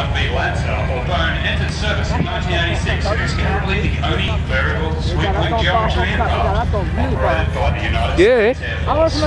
B1B Lancer, although entered service in 1986, is currently the only variable sweep-wing geometry aircraft operated by the United States Air Force.